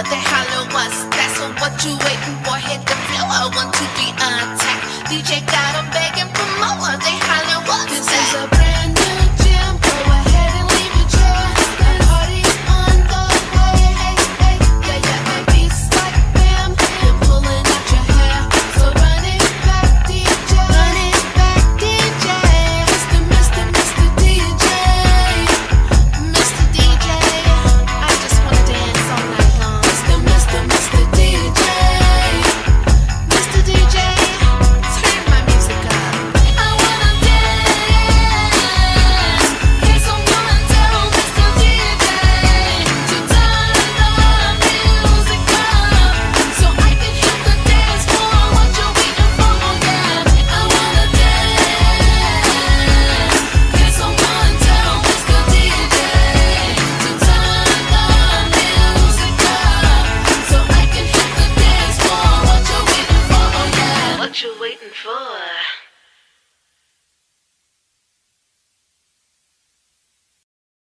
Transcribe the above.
uh, they hollow us. That's what you waiting for. Hit the floor, I want to be attack. DJ got them begging for more. They for.